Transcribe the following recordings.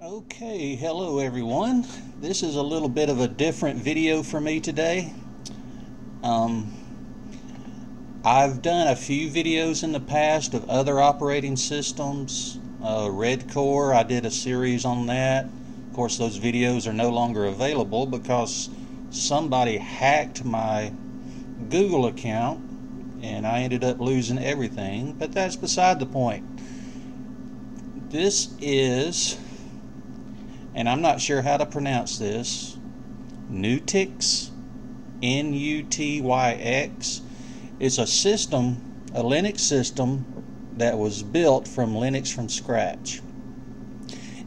Okay, hello everyone. This is a little bit of a different video for me today. Um, I've done a few videos in the past of other operating systems. Uh, Redcore, I did a series on that. Of course, those videos are no longer available because somebody hacked my Google account and I ended up losing everything, but that's beside the point. This is and I'm not sure how to pronounce this, NuTyX, N U T Y X. It's a system, a Linux system that was built from Linux from scratch.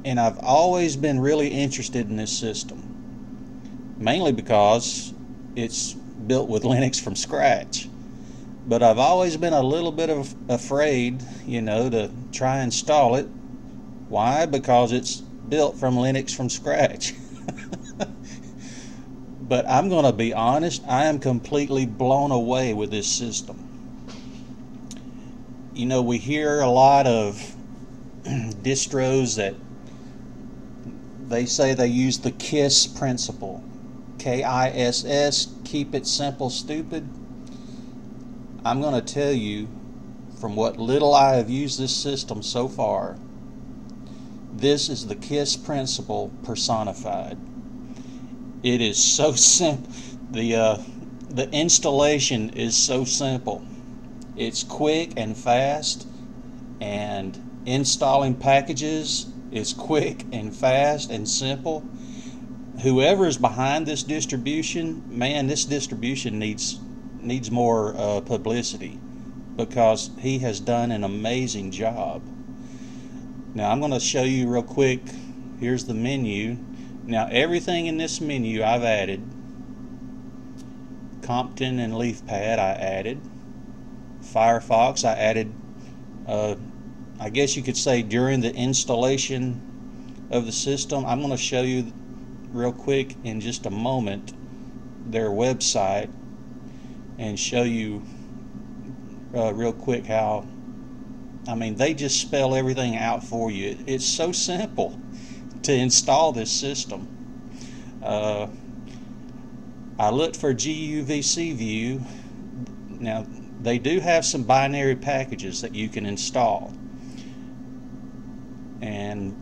And I've always been really interested in this system, mainly because it's built with Linux from scratch. But I've always been a little bit of afraid, you know, to try and install it. Why? Because it's built from Linux from scratch. but I'm going to be honest, I am completely blown away with this system. You know, we hear a lot of distros that they say they use the KISS principle. K I S S, keep it simple, stupid. I'm going to tell you from what little I have used this system so far this is the KISS principle personified. It is so simple. The, uh, the installation is so simple. It's quick and fast, and installing packages is quick and fast and simple. Whoever is behind this distribution, man, this distribution needs needs more uh, publicity because he has done an amazing job. Now I'm going to show you real quick. Here's the menu. Now everything in this menu I've added. Compton and LeafPad I added. Firefox I added, uh, I guess you could say during the installation of the system. I'm going to show you real quick in just a moment their website and show you uh, real quick how I mean, they just spell everything out for you. It's so simple to install this system. Uh, I looked for guvcview. Now, they do have some binary packages that you can install. And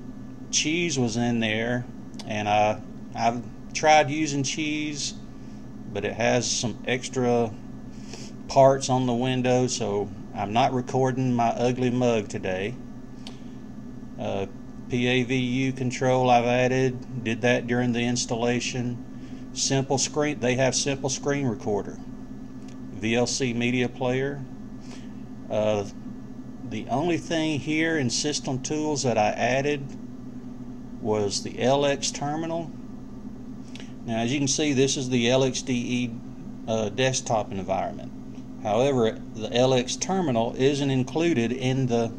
cheese was in there, and I, I've tried using cheese, but it has some extra parts on the window, so I'm not recording my ugly mug today. Uh, PAVU control I've added, did that during the installation. Simple screen, they have simple screen recorder. VLC media player. Uh, the only thing here in system tools that I added was the LX terminal. Now as you can see this is the LXDE uh, desktop environment. However, the LX terminal isn't included in the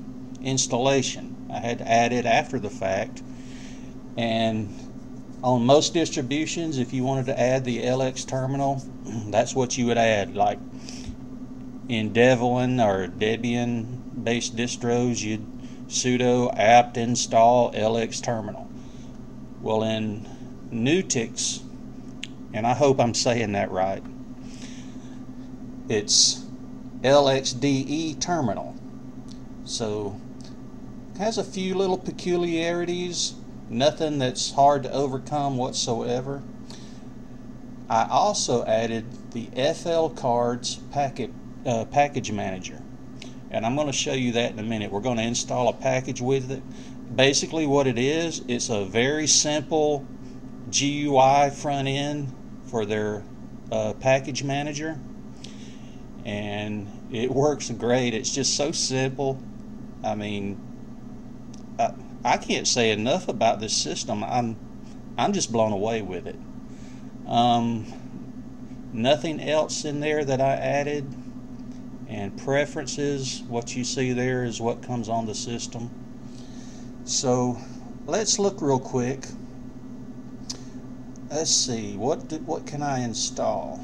installation. I had to add it after the fact. And on most distributions, if you wanted to add the LX terminal, that's what you would add. Like in Devuan or Debian based distros, you'd sudo apt install LX terminal. Well, in Nutyx, and I hope I'm saying that right, it's LXDE terminal. So has a few little peculiarities, nothing that's hard to overcome whatsoever. I also added the flcards packet, uh, package manager. And I'm going to show you that in a minute. We're going to install a package with it. Basically what it is, it's a very simple GUI front end for their uh, package manager and it works great. It's just so simple. I mean, I, I can't say enough about this system. I'm I'm just blown away with it. Um, nothing else in there that I added. And preferences, what you see there is what comes on the system. So let's look real quick. Let's see, what, do, what can I install?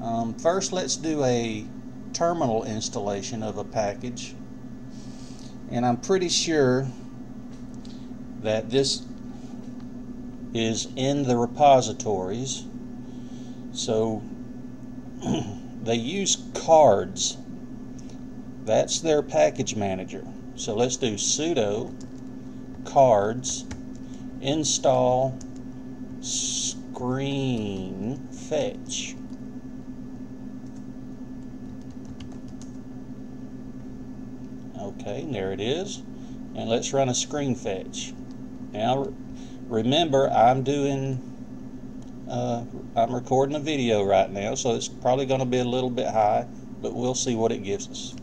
Um, first, let's do a terminal installation of a package. And I'm pretty sure that this is in the repositories. So they use cards. That's their package manager. So let's do sudo cards install screen fetch. Okay, there it is. And let's run a screenfetch. Now remember I'm doing uh, I'm recording a video right now so it's probably going to be a little bit high but we'll see what it gives us.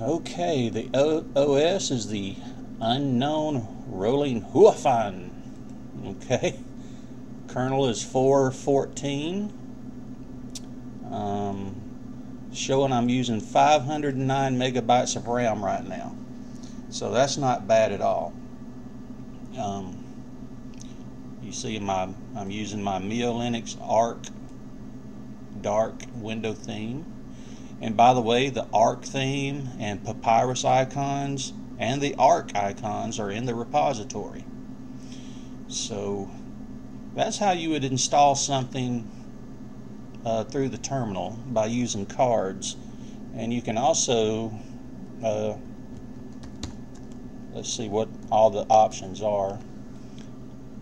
Okay, the o OS is the unknown rolling Huafan. Okay, kernel is 414. Um, showing I'm using 509 megabytes of RAM right now. So that's not bad at all. Um, you see my I'm using my MiyoLinux Arc dark window theme. And by the way, the Arc theme and Papyrus icons and the Arc icons are in the repository. So that's how you would install something uh, through the terminal by using cards. And you can also, uh, let's see what all the options are.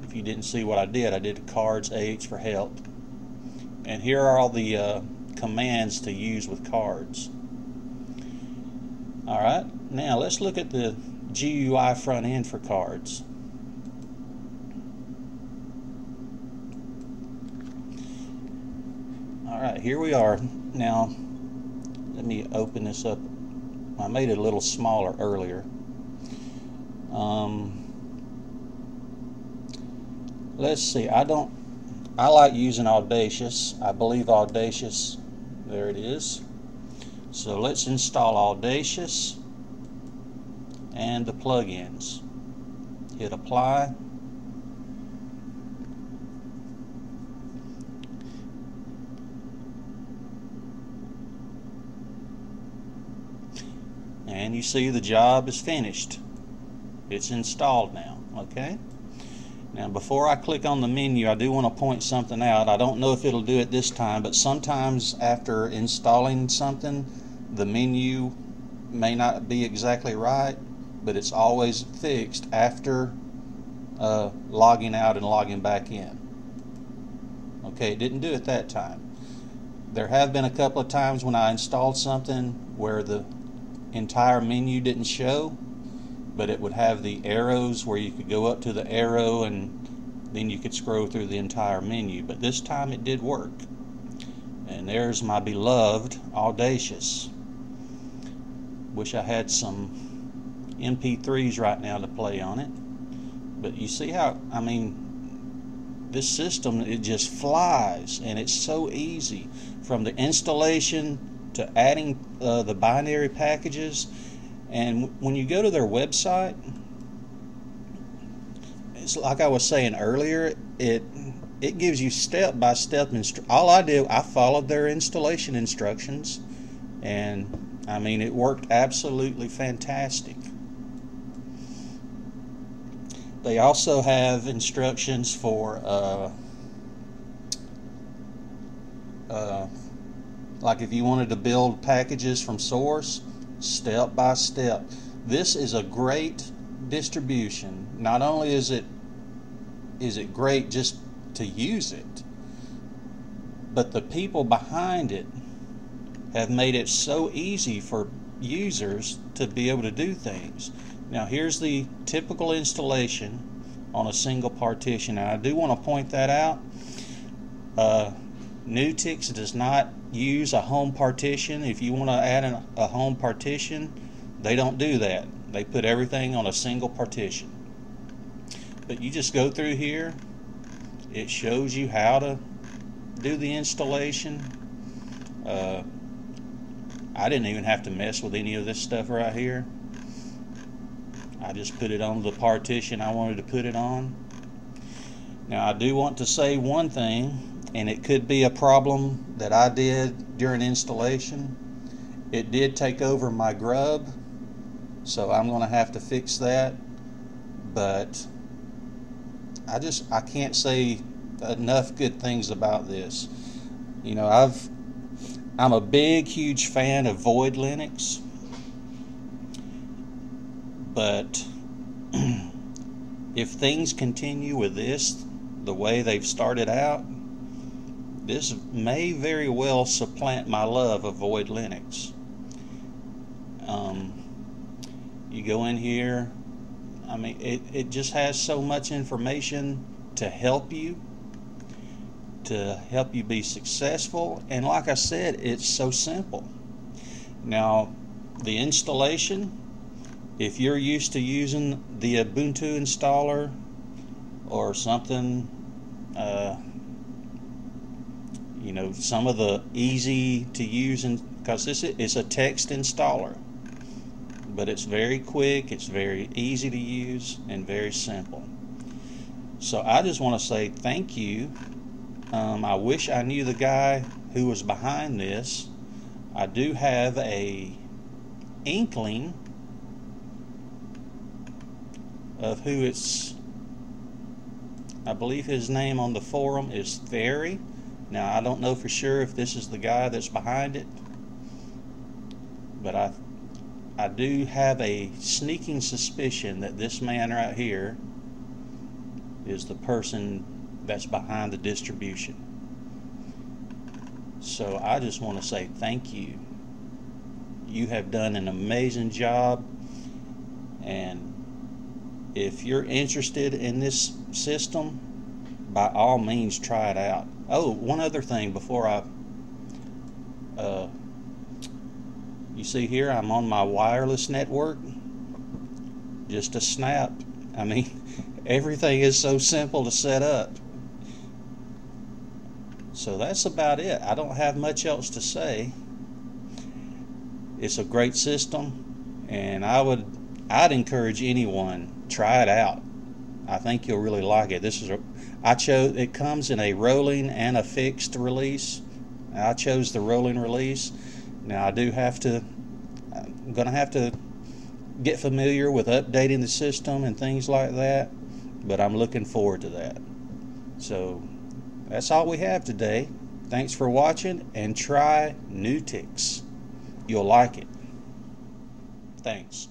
If you didn't see what I did, I did cards AH for help. And here are all the uh, commands to use with cards. Alright, now let's look at the GUI front end for cards. Alright, here we are. Now, let me open this up. I made it a little smaller earlier. Um, let's see, I don't, I like using Audacious. I believe Audacious there it is. So let's install Audacious and the plugins. Hit apply. And you see the job is finished. It's installed now, okay? Now before I click on the menu I do want to point something out. I don't know if it'll do it this time but sometimes after installing something the menu may not be exactly right but it's always fixed after uh, logging out and logging back in. Okay, it didn't do it that time. There have been a couple of times when I installed something where the entire menu didn't show but it would have the arrows where you could go up to the arrow and then you could scroll through the entire menu. But this time it did work. And there's my beloved Audacious. Wish I had some MP3s right now to play on it. But you see how, I mean, this system, it just flies and it's so easy. From the installation to adding uh, the binary packages and when you go to their website, it's like I was saying earlier, it it gives you step by step instru- all I do I followed their installation instructions and I mean it worked absolutely fantastic. They also have instructions for uh, uh, like if you wanted to build packages from source step by step. This is a great distribution. Not only is it is it great just to use it, but the people behind it have made it so easy for users to be able to do things. Now here's the typical installation on a single partition and I do want to point that out. Uh, NuTyX does not use a home partition. If you want to add an, a home partition, they don't do that. They put everything on a single partition. But you just go through here. It shows you how to do the installation. Uh, I didn't even have to mess with any of this stuff right here. I just put it on the partition I wanted to put it on. Now I do want to say one thing and it could be a problem that I did during installation it did take over my grub, so I'm going to have to fix that. But I just I can't say enough good things about this. You know, I've I'm a big huge fan of Void Linux. But if things continue with this the way they've started out, this may very well supplant my love of Void Linux. Um, you go in here, I mean, it, it just has so much information to help you, to help you be successful. And like I said, it's so simple. Now, the installation, if you're used to using the Ubuntu installer or something, uh, you know, some of the easy to use, and because this is a text installer but it's very quick, it's very easy to use, and very simple. So I just want to say thank you. Um, I wish I knew the guy who was behind this. I do have a inkling of who it's I believe his name on the forum is Theory. Now I don't know for sure if this is the guy that's behind it, but I I do have a sneaking suspicion that this man right here is the person that's behind the distribution. So I just want to say thank you. You have done an amazing job and if you're interested in this system, by all means try it out. Oh, one other thing before I uh, you see here I'm on my wireless network. Just a snap. I mean everything is so simple to set up. So that's about it. I don't have much else to say. It's a great system and I would I'd encourage anyone try it out. I think you'll really like it. This is a I chose it comes in a rolling and a fixed release I chose the rolling release now I do have to, I'm going to have to get familiar with updating the system and things like that, but I'm looking forward to that. So that's all we have today. Thanks for watching and try NuTyX. You'll like it. Thanks.